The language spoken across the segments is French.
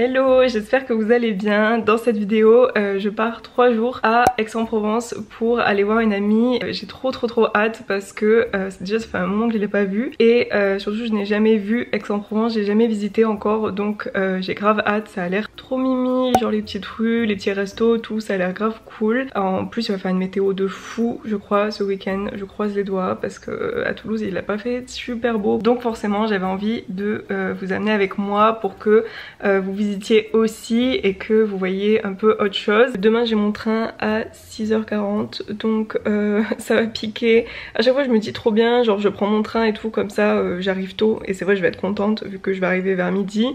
Hello, j'espère que vous allez bien. Dans cette vidéo, euh, je pars 3 jours à Aix-en-Provence pour aller voir une amie. Euh, j'ai trop trop trop hâte parce que euh, déjà ça fait un moment que je l'ai pas vue et surtout je n'ai jamais vu Aix-en-Provence, j'ai jamais visité encore donc j'ai grave hâte. Ça a l'air trop mimi, genre les petites rues, les petits restos, tout, ça a l'air grave cool. En plus il va faire une météo de fou je crois ce week-end, je croise les doigts parce que à Toulouse il a pas fait super beau donc forcément j'avais envie de vous amener avec moi pour que vous visitiez aussi et que vous voyez un peu autre chose. Demain j'ai mon train à 6h40 donc euh, ça va piquer. À chaque fois je me dis trop bien, genre je prends mon train et tout comme ça euh, j'arrive tôt et c'est vrai je vais être contente vu que je vais arriver vers midi.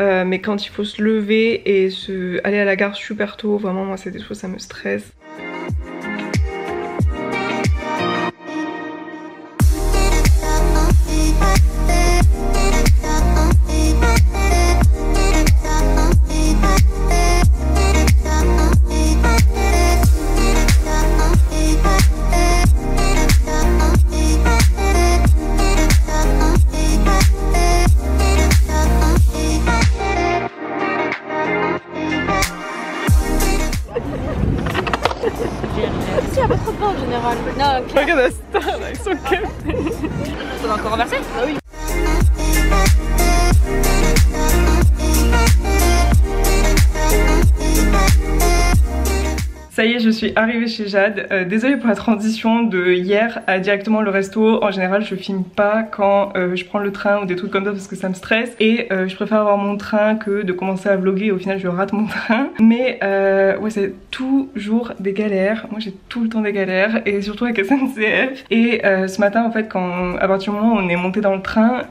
Euh, mais quand il faut se lever et se... aller à la gare super tôt, vraiment moi c'est des choses ça me stresse. On va encore renverser Ah oui. Ça y est, je suis arrivée chez Jade. Euh, désolée pour la transition de hier à directement le resto. En général, je filme pas quand euh, je prends le train ou des trucs comme ça parce que ça me stresse. Et euh, je préfère avoir mon train que de commencer à vlogger. Au final, je rate mon train. Mais ouais, c'est toujours des galères. Moi, j'ai tout le temps des galères et surtout avec SNCF. Et ce matin, en fait, quand à partir du moment où on est monté dans le train,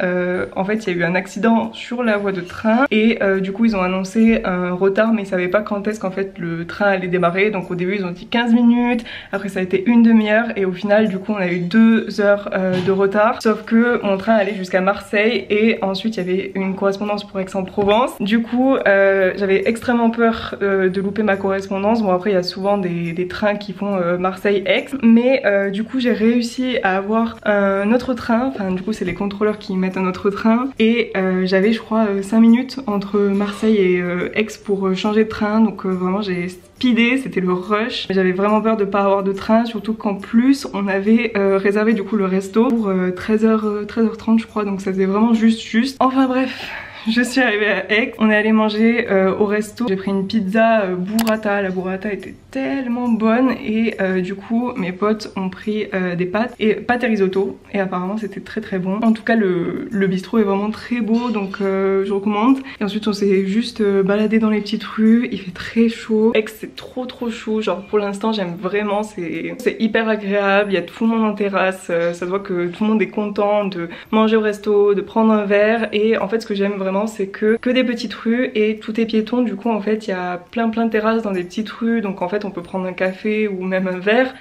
en fait, il y a eu un accident sur la voie de train et du coup, ils ont annoncé un retard, mais ils savaient pas quand est-ce qu'en fait le train allait démarrer. Donc au début ils ont dit 15 minutes, après ça a été une demi-heure et au final du coup on a eu deux heures euh, de retard. Sauf que mon train allait jusqu'à Marseille et ensuite il y avait une correspondance pour Aix-en-Provence. Du coup euh, j'avais extrêmement peur euh, de louper ma correspondance. Bon après il y a souvent des, trains qui font Marseille-Aix. Mais du coup j'ai réussi à avoir un autre train. Enfin du coup c'est les contrôleurs qui mettent un autre train. Et j'avais je crois 5 minutes entre Marseille et Aix pour changer de train. Donc vraiment j'ai c'était le rush. J'avais vraiment peur de pas avoir de train, surtout qu'en plus on avait euh, réservé du coup le resto pour 13h, euh, 13h30 je crois, donc ça faisait vraiment juste juste. Enfin bref, je suis arrivée à Aix, on est allé manger euh, au resto. J'ai pris une pizza euh, burrata, la burrata était tellement bonne. Et euh, du coup mes potes ont pris des pâtes et pâtes et risotto. Et apparemment c'était très très bon. En tout cas le, le bistrot est vraiment très beau. Donc je recommande. Et ensuite on s'est juste baladé dans les petites rues, il fait très chaud. Aix c'est trop trop chaud, genre pour l'instant j'aime vraiment, c'est hyper agréable, il y a tout le monde en terrasse, ça se voit que tout le monde est content de manger au resto, de prendre un verre. Et en fait ce que j'aime vraiment c'est que que des petites rues et tout est piéton du coup en fait il y a plein plein de terrasses dans des petites rues. Donc en fait on peut prendre un café ou même un verre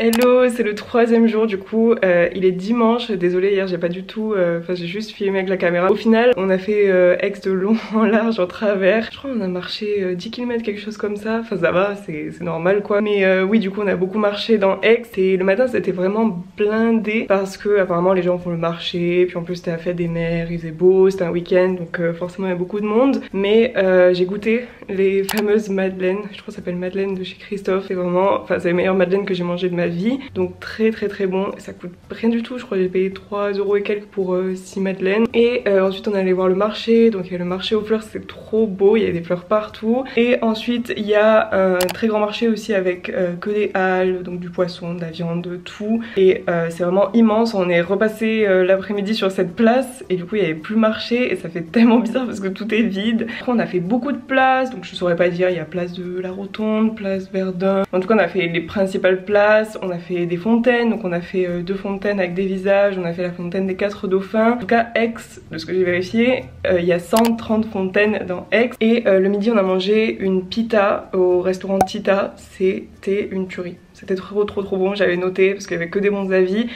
Hello, c'est le troisième jour du coup, euh, il est dimanche, désolé hier j'ai pas du tout, euh, enfin j'ai juste filmé avec la caméra. Au final on a fait euh, ex de long en large en travers, je crois on a marché 10 km quelque chose comme ça, enfin ça va, c'est normal quoi. Mais oui du coup on a beaucoup marché dans Aix et le matin c'était vraiment blindé parce que apparemment les gens font le marché, puis en plus c'était la fête des mères, il faisait beau, c'était un week-end. Donc forcément il y a beaucoup de monde. Mais j'ai goûté les fameuses madeleines, je crois que s'appelle madeleine de chez Christophe, c'est vraiment, enfin c'est les meilleures madeleines que j'ai mangé de ma Donc très très très bon. Ça coûte rien du tout. Je crois que j'ai payé 3 euros et quelques pour 6 euh, madeleines. Et euh, ensuite on allait voir le marché. Donc il y a le marché aux fleurs, c'est trop beau. Il y a des fleurs partout. Et ensuite il y a un très grand marché aussi avec euh, que des halles, donc du poisson, de la viande, de tout. Et c'est vraiment immense. On est repassé l'après-midi sur cette place et du coup il n'y avait plus marché et ça fait tellement bizarre parce que tout est vide. Après on a fait beaucoup de places donc je saurais pas dire il y a place de la Rotonde, place Verdun. En tout cas on a fait les principales places. On a fait des fontaines, donc on a fait euh, deux fontaines avec des visages, on a fait la fontaine des quatre dauphins. En tout cas, Aix, de ce que j'ai vérifié, euh, il y a 130 fontaines dans Aix. Et euh, le midi, on a mangé une pita au restaurant Tita, c'était une tuerie. C'était trop trop trop bon, j'avais noté parce qu'il y avait que des bons avis.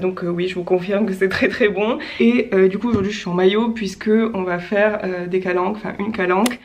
donc oui, je vous confirme que c'est très très bon. Et du coup aujourd'hui je suis en maillot puisque on va faire des calanques, enfin une calanque.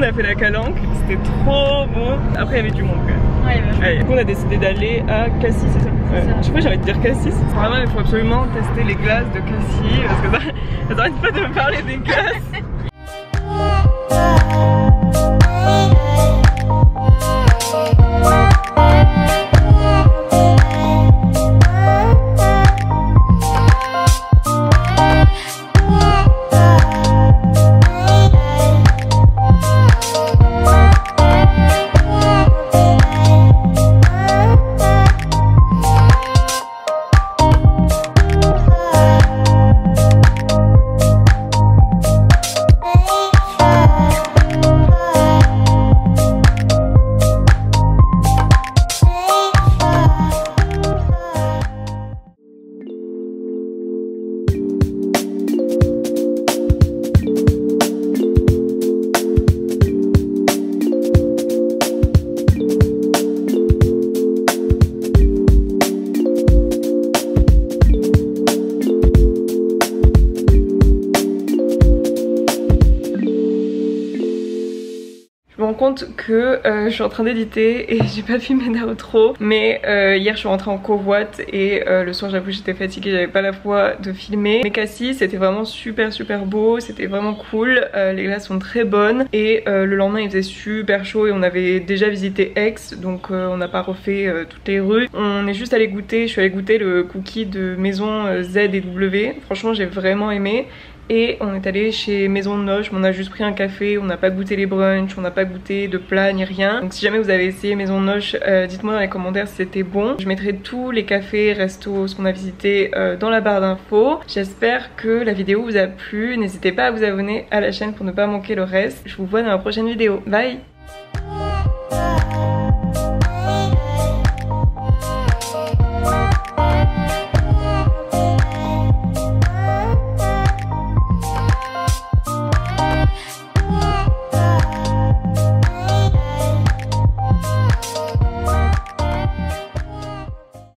La calanque, c'était trop bon. Après, il y avait du monde quand même. Ouais, du coup, on a décidé d'aller à Cassis, c'est ça Je sais pas, j'ai envie de dire Cassis. Vraiment, il faut absolument tester les glaces de Cassis parce que ça, ça arrête pas de me parler des glaces. compte que euh, je suis en train d'éditer et j'ai pas filmé trop mais euh, hier je suis rentrée en covoite et euh, le soir j'avoue j'étais fatiguée j'avais pas la foi de filmer. Mais Cassis c'était vraiment super super beau c'était vraiment cool. Les glaces sont très bonnes et le lendemain il faisait super chaud et on avait déjà visité Aix donc on n'a pas refait toutes les rues. On est juste allé goûter je suis allée goûter le cookie de maison Z et W. Franchement j'ai vraiment aimé et on est allé chez Maison de Noche, on a juste pris un café, on n'a pas goûté les brunchs, on n'a pas goûté de plat ni rien. Donc si jamais vous avez essayé Maison de Noche, euh, dites-moi dans les commentaires si c'était bon. Je mettrai tous les cafés, restos, ce qu'on a visité euh, dans la barre d'infos. J'espère que la vidéo vous a plu. N'hésitez pas à vous abonner à la chaîne pour ne pas manquer le reste. Je vous vois dans la prochaine vidéo. Bye